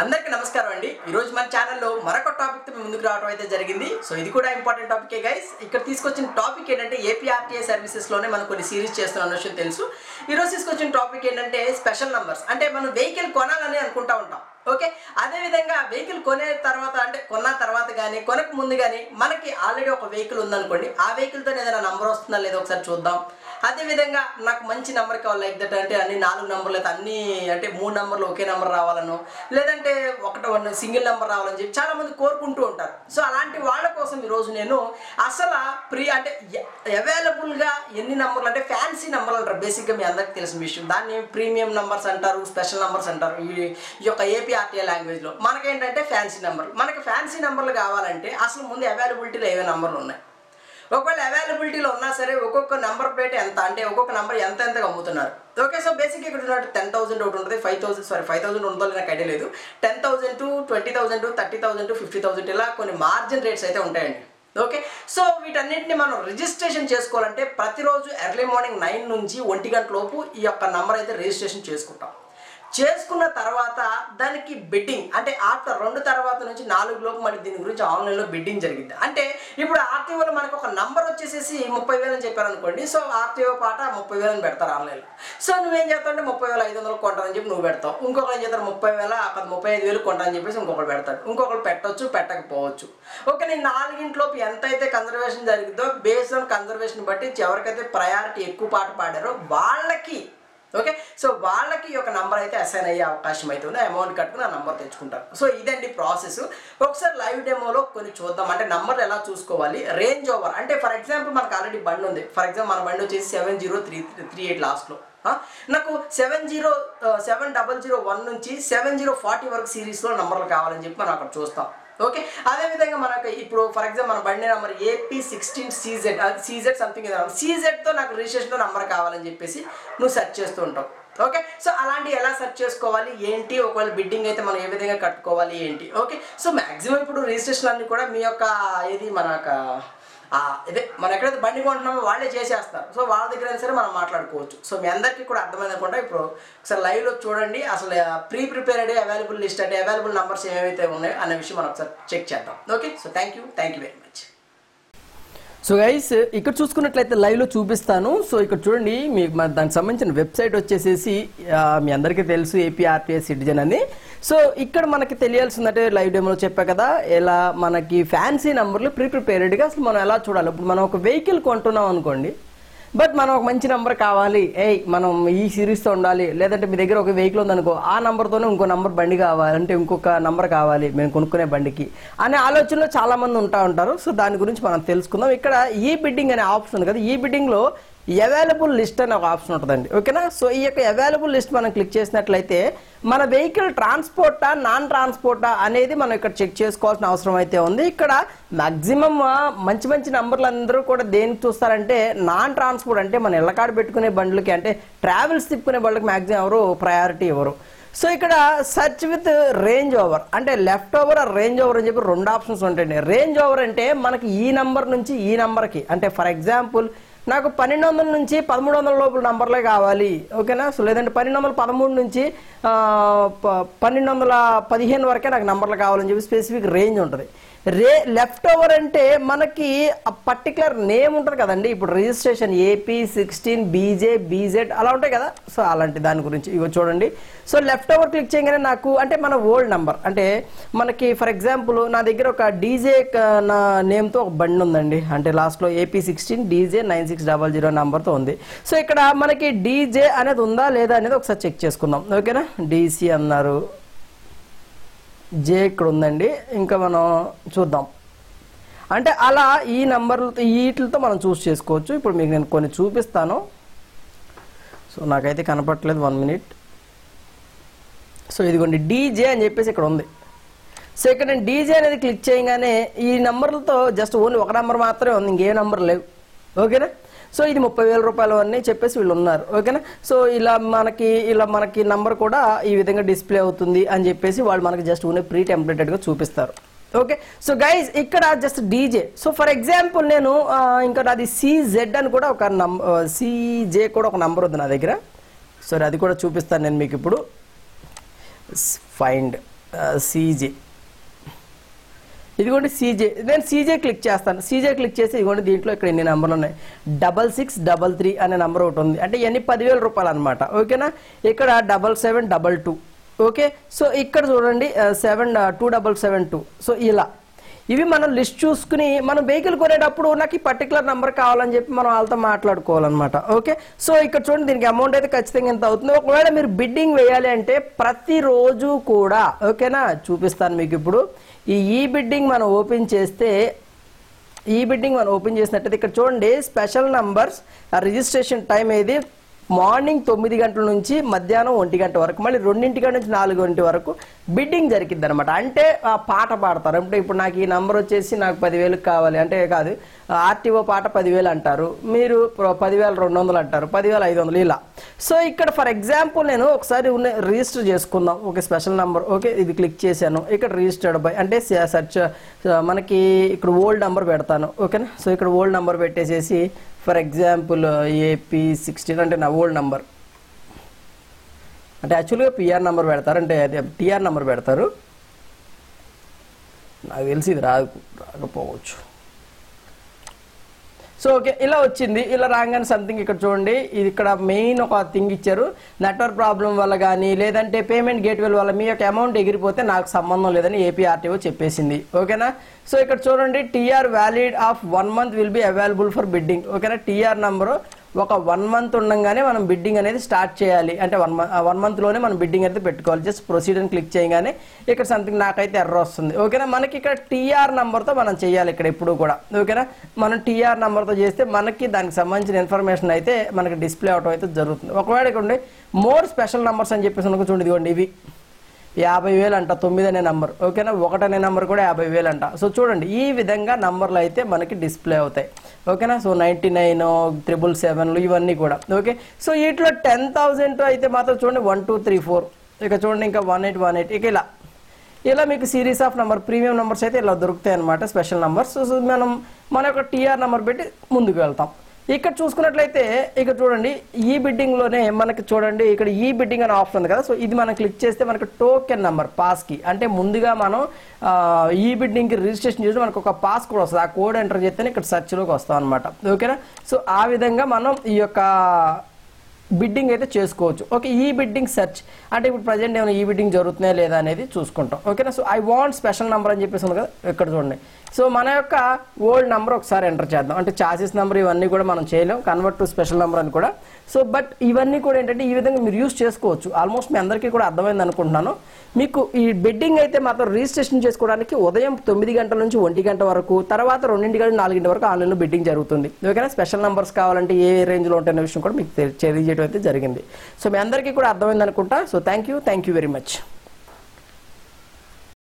అందరికీ నమస్కారం అండి. ఈ రోజు మన ఛానల్లో మరొక టాపిక్తో ముందుకు రావడం అయితే జరిగింది. సో ఇది కూడా ఇంపార్టెంట్ టాపికే గైస్? ఇక్కడ తీసుకొచ్చిన టాపిక్ ఏంటంటే ఏపీఆర్టీఏ సర్వీసెస్లోనే మనం కొన్ని సిరీస్ చేస్తున్న విషయం తెలుసు. ఈరోజు తీసుకొచ్చిన టాపిక్ ఏంటంటే స్పెషల్ నంబర్స్. అంటే మనం వెహికల్ కొనాలని అనుకుంటా ఉంటాం. ఓకే? అదే విధంగా వెహికల్ కొనే తర్వాత అంటే కొన్న తర్వాత కానీ కొనక ముందు కానీ మనకి ఆల్రెడీ ఒక వెహికల్ ఉందనుకోండి ఆ వెహికల్తో ఏదైనా నంబర్ వస్తుందా లేదో ఒకసారి చూద్దాం. అదే విధంగా నాకు మంచి నెంబర్ కావాలి లైక్ దట్ అంటే అన్ని నాలుగు నెంబర్లు అయితే అన్ని అంటే మూడు నెంబర్లు ఒకే నెంబర్ రావాలను లేదంటే ఒకటి వన్ సింగిల్ నెంబర్ రావాలని చెప్పి చాలా మంది కోరుకుంటూ ఉంటారు. సో అలాంటి వాళ్ళ కోసం ఈరోజు నేను అసలు ప్రీ అంటే అవైలబుల్గా ఎన్ని నెంబర్లు అంటే ఫ్యాన్సీ నెంబర్లు అంటారు. బేసిక్గా మీ అందరికి తెలిసిన విషయం. దాన్ని ప్రీమియం నెంబర్స్ అంటారు స్పెషల్ నెంబర్స్ అంటారు. ఈ యొక్క ఏపీ ఆర్టీఏ లాంగ్వేజ్లో మనకేంటంటే ఫ్యాన్సీ నెంబర్లు మనకి ఫ్యాన్సీ నెంబర్లు కావాలంటే అసలు ముందు అవైలబిలిటీలో ఏవే నెంబర్లు ఉన్నాయి? ఒకవేళ అవైలబిలిటీలో ఉన్నా సరే ఒక్కొక్క నెంబర్ ప్లేట్ ఎంత? అంటే ఒక్కొక్క నెంబర్ ఎంత ఎంతగా అమ్ముతున్నారు ఓకే సో బేసిక్ ఇక్కడ ఉన్నట్టు టెన్ థౌసండ్ ఒకటి ఉంటుంది five thousand sorry five thousand ఉందో నాకు ఐడియా లేదు. Ten thousand to twenty thousand to thirty thousand to fifty thousand ఇలా కొన్ని మార్జిన్ రేట్స్ అయితే ఉంటాయండి. ఓకే సో వీటన్నింటిని మనం రిజిస్ట్రేషన్ చేసుకోవాలంటే ప్రతిరోజు ఎర్లీ మార్నింగ్ నైన్ నుంచి ఒంటి గంట లోపు ఈ యొక్క నంబర్ అయితే రిజిస్ట్రేషన్ చేసుకుంటాం. చేసుకున్న తర్వాత దానికి బిడ్డింగ్ అంటే ఆఫ్టర్ రెండు తర్వాత నుంచి నాలుగు లోపు మళ్ళీ దీని గురించి ఆన్లైన్లో బిడ్డింగ్ జరిగింది. అంటే ఇప్పుడు ఆర్టీఓలో మనకు ఒక నంబర్ వచ్చేసేసి ముప్పై వేలు అని చెప్పారు అనుకోండి సో ఆర్టీఓ పాట ముప్పై వేలని పెడతారు ఆన్లైన్లో సో నువ్వేం చేస్తావు అంటే ముప్పై వేల ఐదు వందలు కొంటారని చెప్పి నువ్వు పెడతావు. ఇంకొకరు ఏం చేస్తారు? ముప్పై వేల పది ముప్పై ఐదు వేలు కొంటారని చెప్పేసి ఇంకొకరు పెడతాడు ఇంకొకరు పెట్టొచ్చు పెట్టకపోవచ్చు. ఓకే నేను నాలుగింట్లోపు ఎంత అయితే కన్జర్వేషన్ జరిగిందో బేస్డ్ ఆన్ కన్జర్వేషన్ బట్టి ఎవరికైతే ప్రయారిటీ ఎక్కువ పాట పాడారో వాళ్ళకి ఓకే సో వాళ్ళకి ఈ యొక్క నంబర్ అయితే అసైన్ అయ్యే అవకాశం అయితే ఉంది. అమౌంట్ కట్టుకుని ఆ నంబర్ తెచ్చుకుంటారు. సో ఇదండి ప్రాసెస్ ఒకసారి లైవ్ డెమోలో కొన్ని చూద్దాం. అంటే నంబర్ ఎలా చూసుకోవాలి? రేంజ్ ఓవర్ అంటే ఫర్ ఎగ్జాంపుల్ మనకు ఆల్రెడీ బండి ఉంది. ఫర్ ఎగ్జాంపుల్ మన బండి వచ్చేసి seven zero three three eight లాస్ట్లో నాకు seven zero seven double zero one నుంచి సెవెన్ జీరో ఫార్టీ వరకు సిరీస్లో నంబర్లు కావాలని చెప్పి మనం అక్కడ చూస్తాం. ఓకే అదేవిధంగా మనకు ఇప్పుడు ఫర్ ఎగ్జాంపుల్ మన బండి నెంబర్ ఏపీ సిక్స్టీన్ సీజెడ్ అది సీజెడ్ సంథింగ్ ఏదో సీజెడ్తో నాకు రిజిస్ట్రేషన్తో నెంబర్ కావాలని చెప్పేసి నువ్వు సెర్చ్ చేస్తూ ఉంటావు. ఓకే సో అలాంటి ఎలా సెర్చ్ చేసుకోవాలి? ఏంటి? ఒకవేళ బిడ్డింగ్ అయితే మనం ఏ విధంగా కట్టుకోవాలి? ఏంటి? ఓకే సో మ్యాక్సిమం ఇప్పుడు రిజిస్ట్రేషన్ అన్ని కూడా మీ యొక్క ఏది? మన యొక్క ఇదే మనం ఎక్కడైతే బండి కొంటున్నామో వాళ్ళే చేసేస్తారు సో వాళ్ళ దగ్గర అయినా సరే మనం మాట్లాడుకోవచ్చు. సో మీ అందరికీ కూడా అర్థమైందనుకుంటా ఇప్పుడు ఒకసారి లైవ్లో చూడండి అసలు ప్రీ ప్రిపేర్డ్ అవైలబుల్ లిస్ట్ అంటే అవైలబుల్ నెంబర్స్ ఏవైతే ఉన్నాయో అనే విషయం మనం ఒకసారి చెక్ చేద్దాం. Okay so thank you thank you very much so guys ఇక్కడ చూసుకున్నట్లయితే లైవ్లో చూపిస్తాను. సో ఇక్కడ చూడండి మీకు దానికి సంబంధించిన వెబ్సైట్ వచ్చేసేసి మీ అందరికీ తెలుసు ఏపీఆర్టీఎస్ సిటిజన్ అని. సో ఇక్కడ మనకి తెలియాల్సిందంటే లైవ్ డెమోలో చెప్పా కదా ఎలా మనకి ఫ్యాన్సీ నంబర్లు ప్రీ ప్రిపేర్డ్గా అసలు మనం ఎలా చూడాలి? ఇప్పుడు మనం ఒక వెహికల్ కొంటున్నాం అనుకోండి బట్ మనం ఒక మంచి నెంబర్ కావాలి. ఏ మనం ఈ సిరీస్తో ఉండాలి. లేదంటే మీ దగ్గర ఒక వెహికల్ ఉందనుకో ఆ నెంబర్తోనే ఇంకో నెంబర్ బండి కావాలి అంటే ఇంకొక నెంబర్ కావాలి మేము కొనుక్కునే బండికి అనే ఆలోచనలో చాలామంది ఉంటా ఉంటారు. సో దాని గురించి మనం తెలుసుకుందాం. ఇక్కడ ఈ బిడ్డింగ్ అనే ఆప్షన్ ఉంది కదా. ఈ బిడ్డింగ్లో అవైలబుల్ లిస్ట్ అనే ఒక ఆప్షన్ ఉంటుందండి. ఓకేనా సో ఈ యొక్క అవైలబుల్ లిస్ట్ మనం క్లిక్ చేసినట్లయితే మన వెహికల్ ట్రాన్స్పోర్టా నాన్ ట్రాన్స్పోర్టా అనేది మనం ఇక్కడ చెక్ చేసుకోవాల్సిన అవసరం అయితే ఉంది. ఇక్కడ మాక్సిమం మంచి మంచి నంబర్లు అందరూ కూడా దేనికి చూస్తారంటే నాన్ ట్రాన్స్పోర్ట్ అంటే మన ఇళ్ళకాడ పెట్టుకునే బండ్లకి అంటే ట్రావెల్స్ తిప్పుకునే బండ్లకి మ్యాక్సిమం ఎవరు ప్రయారిటీ ఇవ్వరు. సో ఇక్కడ సర్చ్ విత్ రేంజ్ ఓవర్ అంటే లెఫ్ట్ ఓవర్ రేంజ్ ఓవర్ అని చెప్పి రెండు ఆప్షన్స్ ఉంటాయండి. రేంజ్ ఓవర్ అంటే మనకి ఈ నంబర్ నుంచి ఈ నంబర్కి అంటే ఫర్ ఎగ్జాంపుల్ నాకు పన్నెండు వందల నుంచి పదమూడు వందల లోపల నంబర్లే కావాలి. ఓకేనా? సో లేదంటే పన్నెండు వందల పదమూడు నుంచి ప- పన్నెండు వందల పదిహేను వరకే నాకు నంబర్లు కావాలని చెప్పి స్పెసిఫిక్ రేంజ్ ఉంటుంది. రే లెఫ్ట్ ఓవర్ అంటే మనకి ఆ పర్టికులర్ నేమ్ ఉంటుంది కదండి. ఇప్పుడు registration AP sixteen BJ BZ అలా ఉంటాయి కదా. సో అలాంటి దాని గురించి ఇగో చూడండి. సో లెఫ్ట్ ఓవర్ క్లిక్ చేయగానే నాకు అంటే మన ఓల్డ్ నంబర్ అంటే మనకి ఫర్ ఎగ్జాంపుల్ నా దగ్గర ఒక డీజే నా నేమ్తో ఒక బండి ఉందండి. అంటే లాస్ట్లో AP sixteen DJ nine six double zero నెంబర్తో ఉంది. సో ఇక్కడ మనకి డీజే అనేది ఉందా లేదా అనేది ఒకసారి చెక్ చేసుకుందాం. ఓకేనా డీసీ అన్నారు. జే ఇక్కడ ఉందండి ఇంకా మనం చూద్దాం. అంటే అలా ఈ నెంబర్లతో వీటితో మనం చూస్ చేసుకోవచ్చు. ఇప్పుడు మీకు నేను కొన్ని చూపిస్తాను. సో నాకైతే కనపట్లేదు వన్ మినిట్. సో ఇదిగోండి. డీజే అని చెప్పేసి ఇక్కడ ఉంది సో ఇక్కడ నేను డీజే అనేది క్లిక్ చేయగానే ఈ నెంబర్లతో జస్ట్ ఓన్లీ ఒక నెంబర్ మాత్రమే ఉంది. ఇంకే నెంబర్ లేవు. ఓకేనా? సో ఇది ముప్పై వేల రూపాయలు అని చెప్పేసి వీళ్ళు ఉన్నారు ఓకేనా? సో ఇలా మనకి ఇలా మనకి నంబర్ కూడా ఈ విధంగా డిస్ప్లే అవుతుంది అని చెప్పేసి వాళ్ళు మనకి జస్ట్ ఉన్న ప్రీ టెంప్లెటెడ్గా చూపిస్తారు ఓకే? సో గైజ్ ఇక్కడ just DJ so for example నేను ఇంకా నాది సిజెడ్ అని కూడా ఒక నం సిజే కూడా ఒక నంబర్ ఉంది నా దగ్గర. సరే అది కూడా చూపిస్తాను నేను మీకు ఇప్పుడు. ఫైండ్ సీజే ఇదిగోండి సీజే నేను సీజే క్లిక్ చేస్తాను. సీజే క్లిక్ చేసి ఇదిగోండి దీంట్లో ఇక్కడ ఎన్ని నెంబర్లు ఉన్నాయి? డబల్ సిక్స్ డబల్ త్రీ అనే నెంబర్ ఒకటి ఉంది. అంటే ఇవన్నీ పదివేల రూపాయలు అనమాట ఓకేనా? ఇక్కడ double seven double two okay? So ఇక్కడ చూడండి seven two double seven two so ఇలా. ఇవి మనం లిస్ట్ చూసుకుని మనం వెహికల్ కొనేటప్పుడు నాకు ఈ పర్టికులర్ నెంబర్ కావాలని చెప్పి మనం వాళ్ళతో మాట్లాడుకోవాలన్నమాట. ఓకే? సో ఇక్కడ చూడండి దీనికి అమౌంట్ అయితే ఖచ్చితంగా ఎంత అవుతుంది. ఒకవేళ మీరు బిడ్డింగ్ వేయాలి అంటే ప్రతిరోజు కూడా ఓకేనా? చూపిస్తాను మీకు ఇప్పుడు. ఈ ఈ బిడ్డింగ్ మనం ఓపెన్ చేస్తే ఈ బిడ్డింగ్ మనం ఓపెన్ చేసినట్టయితే ఇక్కడ చూడండి స్పెషల్ నంబర్స్ రిజిస్ట్రేషన్ టైం ఏది? మార్నింగ్ తొమ్మిది గంటల నుంచి మధ్యాహ్నం ఒంటి గంట వరకు మళ్ళీ రెండింటి గంట నుంచి నాలుగు గంట వరకు బిడ్డింగ్ జరిగిద్ది అనమాట అంటే ఆ పాట పాడతారు. అంటే ఇప్పుడు నాకు ఈ నంబర్ వచ్చేసి నాకు పదివేలకు కావాలి. అంటే కాదు ఆర్టీఓ పాట పదివేలు అంటారు. మీరు పదివేల రెండు వందలు అంటారు. పదివేల ఐదు వందలు ఇలా. సో ఇక్కడ ఫర్ ఎగ్జాంపుల్ నేను ఒకసారి ఉన్న రిజిస్టర్ చేసుకుందాం. Okay special number. ఓకే ఇది క్లిక్ చేశాను. ఇక్కడ రిజిస్టర్డ్ బై అంటే సెర్చ్ మనకి ఇక్కడ ఓల్డ్ నంబర్ పెడతాను. ఓకేనా? సో ఇక్కడ ఓల్డ్ నంబర్ పెట్టేసేసి ఫర్ ఎగ్జాంపుల్ ఏపీ సిక్స్టీన్ అంటే నా ఓల్డ్ నంబర్ అంటే యాక్చువల్గా పిఆర్ నెంబర్ పెడతారు అంటే అది టీఆర్ నెంబర్ పెడతారు. నాకు తెలిసి ఇది రాకపోవచ్చు. సో ఓకే ఇలా వచ్చింది. ఇలా రాగానే సంథింగ్ ఇక్కడ చూడండి. ఇది ఇక్కడ మెయిన్ ఒక థింగ్ ఇచ్చారు. నెట్వర్క్ ప్రాబ్లం వల్ల కానీ లేదంటే పేమెంట్ గేట్వేల వల్ల మీ యొక్క అమౌంట్ ఎగిరిపోతే నాకు సంబంధం లేదని ఏపీఆర్టీఓ చెప్పేసింది. ఓకేనా సో ఇక్కడ చూడండి TR valid of one month will be available for bidding ఓకేనా టీఆర్ నంబరు ఒక వన్ మంత్ ఉండగానే మనం బిడ్డింగ్ అనేది స్టార్ట్ చేయాలి. అంటే వన్ మంత్ వన్ మంత్లోనే మనం బిడ్డింగ్ అయితే పెట్టుకోవాలి. జస్ట్ ప్రొసీడ్ అని క్లిక్ చేయగానే ఇక్కడ సంథింగ్ నాకైతే ఎర్ర వస్తుంది. ఓకేనా మనకి ఇక్కడ టీఆర్ నెంబర్తో మనం చేయాలి ఇక్కడ ఎప్పుడు కూడా. ఓకేనా మనం టీఆర్ నెంబర్తో చేస్తే మనకి దానికి సంబంధించిన ఇన్ఫర్మేషన్ అయితే మనకి డిస్ప్లే అవటం అయితే జరుగుతుంది. ఒకవేళ ఇక్కడ ఉండి మోర్ స్పెషల్ నెంబర్స్ అని చెప్పేసి అనుకో చూడండి ఇదిగోండి ఇవి. యాభై వేలు అంట తొమ్మిది అనే నంబర్. ఓకేనా? ఒకటనే నెంబర్ కూడా యాభై వేలు అంట సో చూడండి ఈ విధంగా నంబర్లు అయితే మనకి డిస్ప్లే అవుతాయి. ఓకేనా? సో నైంటీ నైన్ త్రిబుల్ సెవెన్లు ఇవన్నీ కూడా. ఓకే? సో వీటిలో టెన్ థౌజండ్ అయితే మాత్రం చూడండి వన్ టూ త్రీ ఫోర్. ఇక చూడండి ఇంకా వన్ ఎయిట్ వన్ ఎయిట్. ఇక ఇలా. ఇలా మీకు series of number premium numbers అయితే ఇలా దొరుకుతాయి అనమాట స్పెషల్ నెంబర్స్. సో మనం మన యొక్క టీఆర్ నెంబర్ పెట్టి ముందుకు వెళ్తాం. ఇక్కడ చూసుకున్నట్లయితే ఇక్కడ చూడండి ఈ బిడ్డింగ్లోనే మనకి చూడండి ఇక్కడ ఈ బిడ్డింగ్ అనే ఆప్షన్ ఉంది కదా. సో ఇది మనం క్లిక్ చేస్తే మనకి టోకెన్ నెంబర్ పాస్కి. అంటే ముందుగా మనం ఈ బిడ్డింగ్కి రిజిస్ట్రేషన్ చేసి మనకు ఒక పాస్ కోడ్ వస్తుంది. ఆ కోడ్ ఎంటర్ చేస్తేనే ఇక్కడ search లోకి వస్తాం అనమాట ఓకేనా? సో ఆ విధంగా మనం ఈ యొక్క బిడ్డింగ్ అయితే చేసుకోవచ్చు. ఓకే ఈ బిడ్డింగ్ సెర్చ్. అంటే ఇప్పుడు ప్రజెంట్ ఏమైనా ఈ బిడ్డింగ్ జరుగుతున్నాయా లేదా అనేది చూసుకుంటాం. ఓకేనా? So I want special number అని చెప్పేసి ఉంది కదా ఇక్కడ చూడండి. సో మన యొక్క ఓల్డ్ నెంబర్ ఒకసారి ఎంటర్ చేద్దాం. అంటే చాసెస్ నెంబర్ ఇవన్నీ కూడా మనం చేయలేం. కన్వర్ట్ టు స్పెషల్ నెంబర్ అని కూడా. సో బట్ ఇవన్నీ కూడా ఏంటంటే ఈ విధంగా మీరు యూస్ చేసుకోవచ్చు. ఆల్మోస్ట్ మీ అందరికీ కూడా అర్థమైంది అనుకుంటున్నాను. మీకు ఈ బెడ్డింగ్ అయితే మాత్రం రిజిస్ట్రేషన్ చేసుకోవడానికి ఉదయం తొమ్మిది గంటల నుంచి ఒంటి గంట వరకు తర్వాత రెండింటి గంటల నాలుగింటి వరకు ఆన్లైన్లో బెడ్డింగ్ జరుగుతుంది. ఓకేనా? స్పెషల్ నెంబర్స్ కావాలంటే ఏ రేంజ్లో ఉంటాయనే విషయం కూడా మీకు తె- చేయడం అయితే జరిగింది. సో మీ అందరికీ కూడా అర్థమైంది అనుకుంటా so thank you thank you very much.